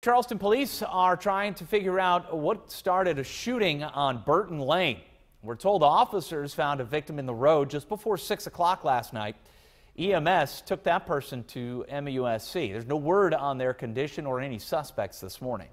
Charleston police are trying to figure out what started a shooting on Burton Lane. We're told officers found a victim in the road just before 6 o'clock last night. EMS took that person to MUSC. There's no word on their condition or any suspects this morning.